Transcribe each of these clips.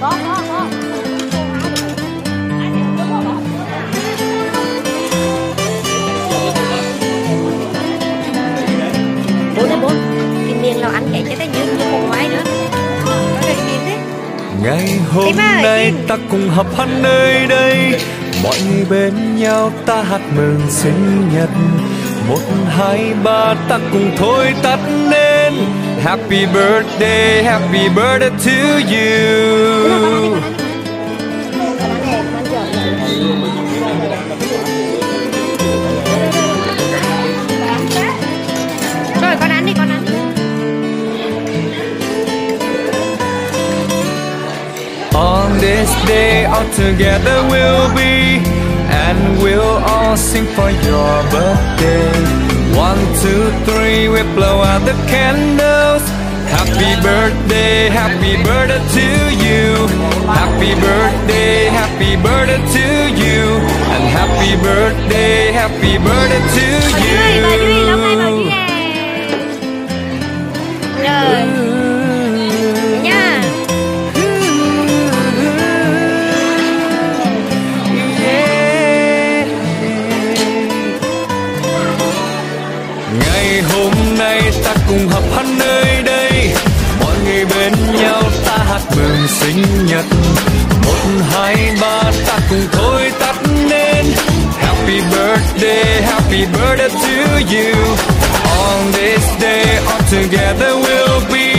có có có bốn đấy bốn kim miên lao ăn chạy chết đấy như như con ngoái nữa Ngày hôm nay ta cùng họp hắn nơi đây. Mọi người bên nhau ta hát mừng sinh nhật. Một, hai, ba ta cùng thôi tắt nên Happy birthday, happy birthday to you. Rồi con ăn đi con ăn. On this day all together we'll be And we'll all sing for your birthday One, two, three, we blow out the candles. Happy birthday, happy birthday to you. Happy birthday, happy birthday to you. And happy birthday, happy birthday to bà hôm nay ta cùng hợp hân nơi đây. Mọi người bên nhau ta hát mừng sinh nhật. Một, hai, ba ta cùng thôi tắt nên Happy birthday, happy birthday to you. On this day all together we'll be.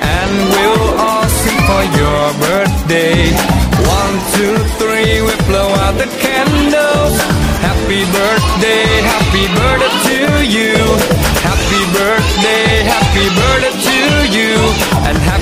And we'll all sing for your birthday. One, two, three, we blow out the candles. Happy birthday, happy birthday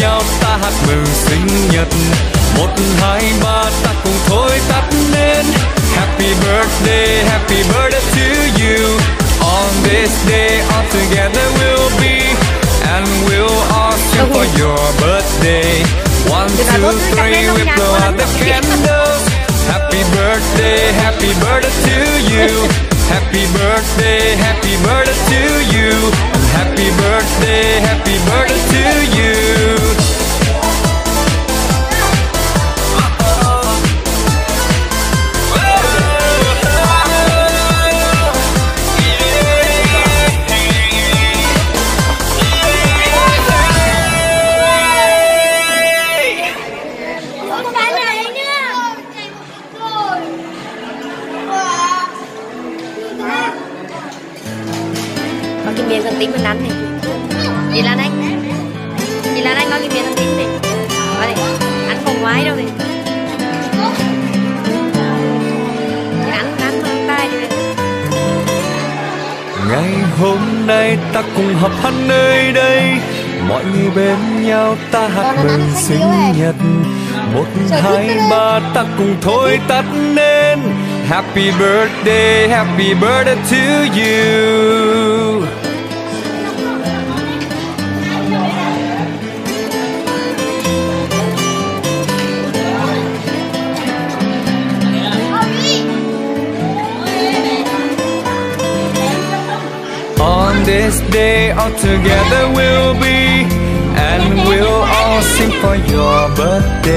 nhau ta hát mừng sinh nhật. Một, hai, ba ta cùng thôi tắt nên Happy birthday, happy birthday to you. On this day all together we'll be. And we'll all sing for your birthday. One, two, three, we blow out the candles. Happy birthday, happy birthday to you. Happy birthday, happy birthday to you cần tím mình đánh này. Chị lan anh chị lan anh có kim miên cần tím này? Có này anh không ngoái đâu này. Chị đánh đánh bằng tay đi Ngày hôm nay ta cùng họp hắn nơi đây. Mọi người bên nhau ta hát mừng sinh nhật. Một, hai, ba ta cùng thôi tắt nên Happy birthday, happy birthday to you this day all together we'll be And we'll all sing for your birthday